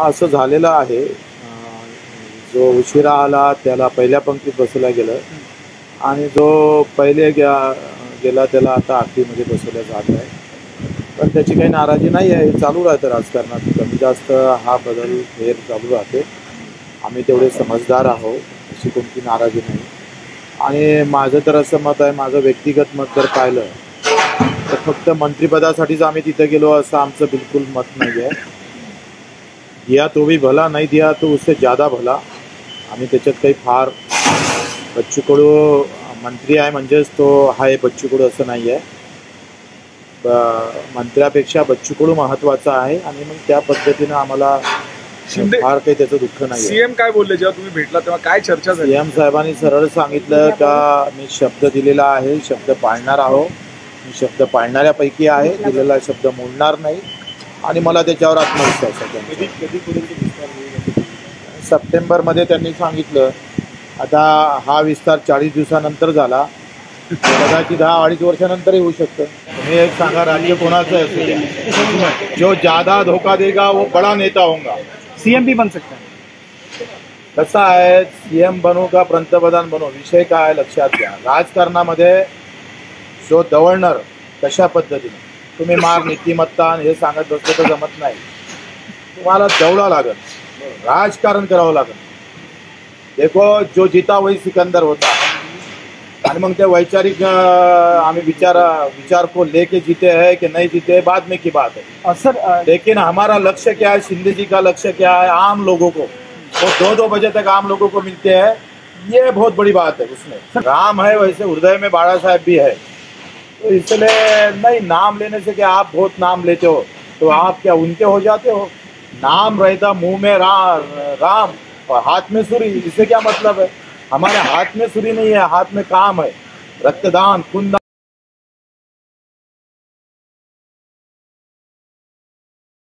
असं झालेलं आहे. जो उशिरा आला त्याला पहिल्या पंक्तीत बसवल्या गेलं. आणि जो पहिले गे गेला त्याला आता आखरीमध्ये बसवल्या जात आहे. पण त्याची काही नाराजी नाही आहे. चालू राहतं राजकारणात. कमी जास्त हा बदल फेर चालू राहते. आम्ही तेवढे समजदार आहोत अशी कोणती नाराजी नाही. आणि माझं तर असं मत आहे माझं व्यक्तिगत मत जर पाहिलं तर फक्त मंत्रिपदासाठीच आम्ही तिथं गेलो असं आमचं बिलकुल मत नाही आहे दिया तो भी भला नहीं दिया तो उससे ज़्यादा भला। आम्ही त्याच्यात काही फार बच्चू कडू मंत्री आहे म्हणजेच तो आहे बच्चू कडू असं नाही आहे मंत्र्यापेक्षा बच्चू कडू महत्त्वाचा आहे आणि मग त्या पद्धतीनं आम्हाला शिंदे- फार काही त्याचं दुःख नाही सीएम काय बोलले जेव्हा तुम्ही भेटला तेव्हा काय चर्चा झाली? सीएम साहेबांनी सरळ सांगितलं का मी शब्द दिलेला आहे शब्द पाळणार आहो मी शब्द पाळणाऱ्यापैकी आहे दिलेला शब्द मोडणार नाही. आणि मला त्याच्यावर आत्मविश्वास आहे. सप्टेंबरमध्ये त्यांनी सांगितलं आता हा विस्तार चाळीस दिवसानंतर झाला. कदाचित दहा अडीच वर्षानंतरही होऊ शकतं. तुम्ही एक सांगा राज्य कोणाचं आहे असू? द्या. जो ज्यादा धोका देगा वो बडा नेता होगा सीएम भी बन सकता है। कसा आहे? सीएम बनू का पंतप्रधान बनू? विषय काय लक्षात घ्या. राजकारणामध्ये जो दवळणार कशा पद्धतीने. तुम्ही मार नीतिमत्ता हे सांगत बसलं तर जमत नाही. तुम्हाला दवडा लागत राजकारण करावं लागत देखो जो जीता वही सिकंदर होता. आणि मग ते वैचारिक आम्ही विचार विचार को लेके जीते हैं कि नहीं जीते हैं, बाद में की बात है. और सर लेकिन हमारा लक्ष्य क्या है? शिंदे जी का लक्ष्य क्या है? आम लोगों को. वो दो दो बजे तक आम लोगों को मिलते हैं. ये बहुत बड़ी बात है उसमें. राम है वैसे हृदय में बाड़ा साहब भी है. तो इसलिए नहीं नाम लेने से क्या आप बहुत नाम लेते हो तो आप क्या उनके हो जाते हो? नाम रहता मुँह में रा, राम और हाथ में सुरी इससे क्या मतलब है? हमारे हाथ में सुरी नहीं है हाथ में काम है। रक्तदान खूनदान